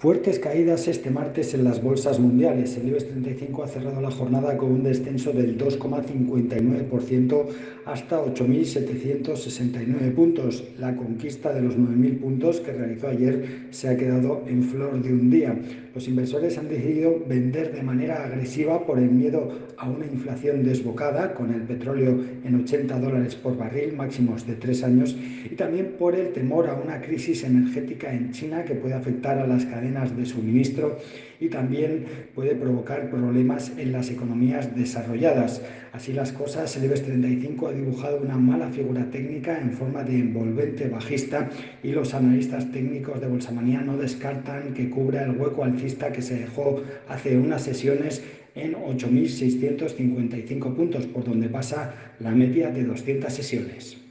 Fuertes caídas este martes en las bolsas mundiales. El IBEX 35 ha cerrado la jornada con un descenso del 2,59% hasta 8.769 puntos. La conquista de los 9.000 puntos que realizó ayer se ha quedado en flor de un día. Los inversores han decidido vender de manera agresiva por el miedo a una inflación desbocada, con el petróleo en 80 dólares por barril, máximos de tres años, y también por el temor a una crisis energética en China que puede afectar a las cadenas de suministro y también puede provocar problemas en las economías desarrolladas. Así las cosas, el IBEX 35 ha dibujado una mala figura técnica en forma de envolvente bajista y los analistas técnicos de Bolsamanía no descartan que cubra el hueco alcista que se dejó hace unas sesiones en 8.655 puntos, por donde pasa la media de 200 sesiones.